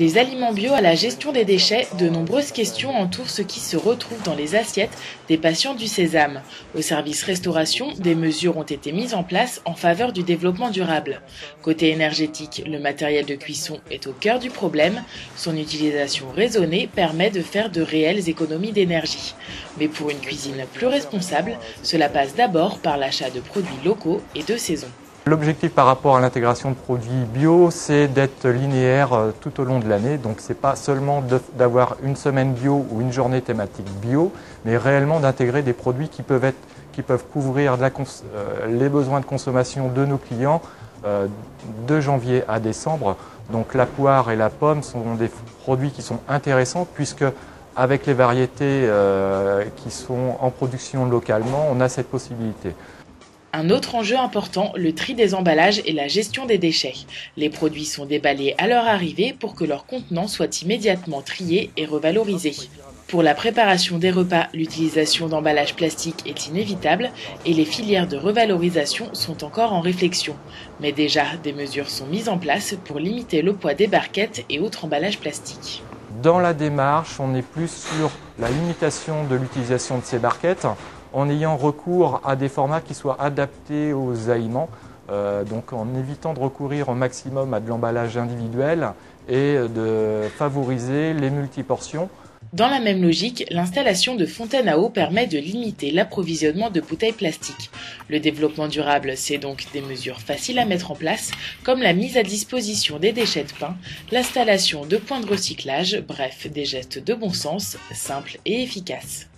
Des aliments bio à la gestion des déchets, de nombreuses questions entourent ce qui se retrouve dans les assiettes des patients du Sésame. Au service restauration, des mesures ont été mises en place en faveur du développement durable. Côté énergétique, le matériel de cuisson est au cœur du problème. Son utilisation raisonnée permet de faire de réelles économies d'énergie. Mais pour une cuisine plus responsable, cela passe d'abord par l'achat de produits locaux et de saison. L'objectif par rapport à l'intégration de produits bio, c'est d'être linéaire euh, tout au long de l'année. Donc c'est pas seulement d'avoir une semaine bio ou une journée thématique bio, mais réellement d'intégrer des produits qui peuvent, être, qui peuvent couvrir euh, les besoins de consommation de nos clients euh, de janvier à décembre. Donc la poire et la pomme sont des produits qui sont intéressants puisque avec les variétés qui sont en production localement, on a cette possibilité. Un autre enjeu important, le tri des emballages et la gestion des déchets. Les produits sont déballés à leur arrivée pour que leur contenant soit immédiatement trié et revalorisé. Pour la préparation des repas, l'utilisation d'emballages plastiques est inévitable et les filières de revalorisation sont encore en réflexion. Mais déjà, des mesures sont mises en place pour limiter le poids des barquettes et autres emballages plastiques. Dans la démarche, on est plus sur la limitation de l'utilisation de ces barquettes en ayant recours à des formats qui soient adaptés aux aliments, euh, donc en évitant de recourir au maximum à de l'emballage individuel et de favoriser les multiportions. Dans la même logique, l'installation de fontaines à eau permet de limiter l'approvisionnement de bouteilles plastiques. Le développement durable, c'est donc des mesures faciles à mettre en place, comme la mise à disposition des déchets de pain, l'installation de points de recyclage, bref, des gestes de bon sens, simples et efficaces.